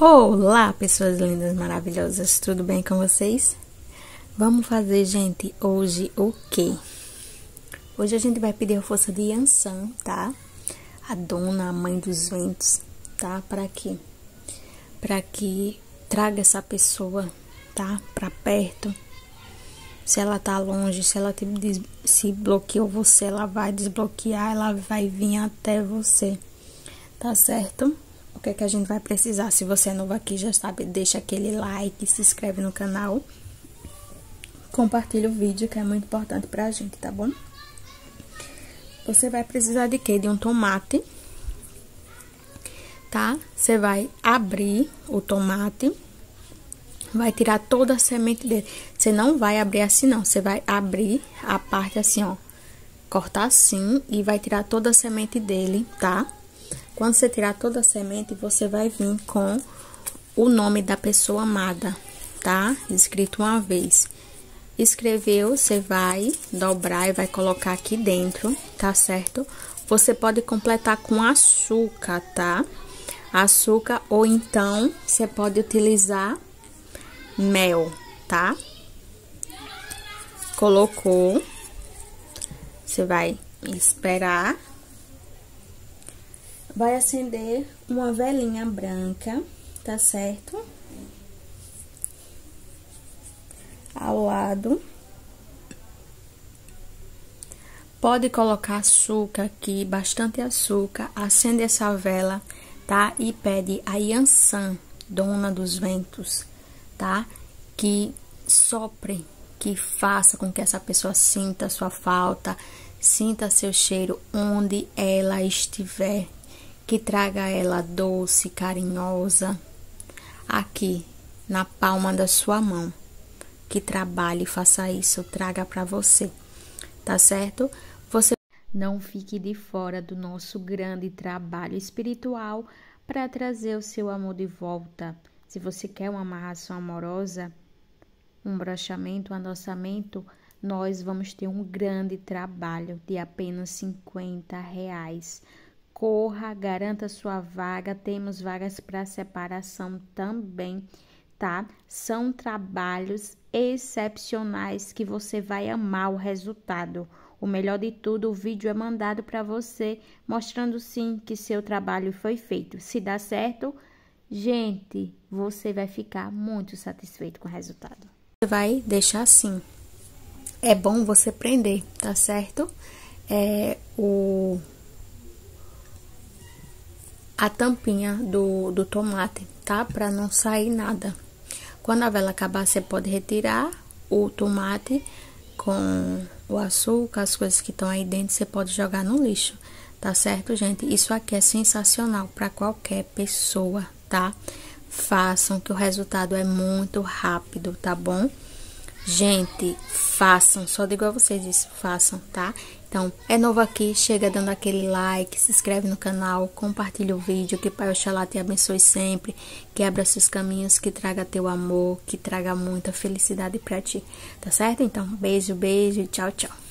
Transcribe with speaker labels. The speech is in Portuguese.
Speaker 1: Olá, pessoas lindas, maravilhosas, tudo bem com vocês? Vamos fazer, gente, hoje o quê? Hoje a gente vai pedir a força de Yansan, tá? A dona, a mãe dos ventos, tá? Para quê? Para que traga essa pessoa, tá? Para perto. Se ela tá longe, se ela te, se bloqueou você, ela vai desbloquear, ela vai vir até você, tá certo? O que é que a gente vai precisar. Se você é novo aqui, já sabe, deixa aquele like, se inscreve no canal. Compartilha o vídeo, que é muito importante pra gente, tá bom? Você vai precisar de quê? De um tomate, tá? Você vai abrir o tomate, vai tirar toda a semente dele. Você não vai abrir assim, não. Você vai abrir a parte assim, ó. Cortar assim e vai tirar toda a semente dele, tá? Quando você tirar toda a semente, você vai vir com o nome da pessoa amada, tá? Escrito uma vez. Escreveu, você vai dobrar e vai colocar aqui dentro, tá certo? Você pode completar com açúcar, tá? Açúcar ou então você pode utilizar mel, tá? Colocou, você vai esperar vai acender uma velinha branca, tá certo? Ao lado. Pode colocar açúcar aqui, bastante açúcar. Acende essa vela, tá? E pede a Yansan, dona dos ventos, tá? Que sopre, que faça com que essa pessoa sinta sua falta, sinta seu cheiro onde ela estiver, que traga ela doce, carinhosa, aqui na palma da sua mão. Que trabalhe, faça isso, traga para você, tá certo? Você não fique de fora do nosso grande trabalho espiritual para trazer o seu amor de volta. Se você quer uma amarração amorosa, um brochamento, um adoçamento, nós vamos ter um grande trabalho de apenas 50 reais corra, garanta sua vaga. Temos vagas para separação também, tá? São trabalhos excepcionais que você vai amar o resultado. O melhor de tudo, o vídeo é mandado para você, mostrando sim que seu trabalho foi feito. Se dá certo, gente, você vai ficar muito satisfeito com o resultado. Você vai deixar assim. É bom você prender, tá certo? É o a tampinha do, do tomate, tá? Pra não sair nada. Quando a vela acabar, você pode retirar o tomate com o açúcar, as coisas que estão aí dentro, você pode jogar no lixo, tá certo, gente? Isso aqui é sensacional para qualquer pessoa, tá? Façam que o resultado é muito rápido, tá bom? Gente, façam, só digo a vocês isso, façam, tá? Então, é novo aqui, chega dando aquele like, se inscreve no canal, compartilha o vídeo, que Pai Oxalá te abençoe sempre, que abra seus caminhos, que traga teu amor, que traga muita felicidade pra ti, tá certo? Então, beijo, beijo, tchau, tchau.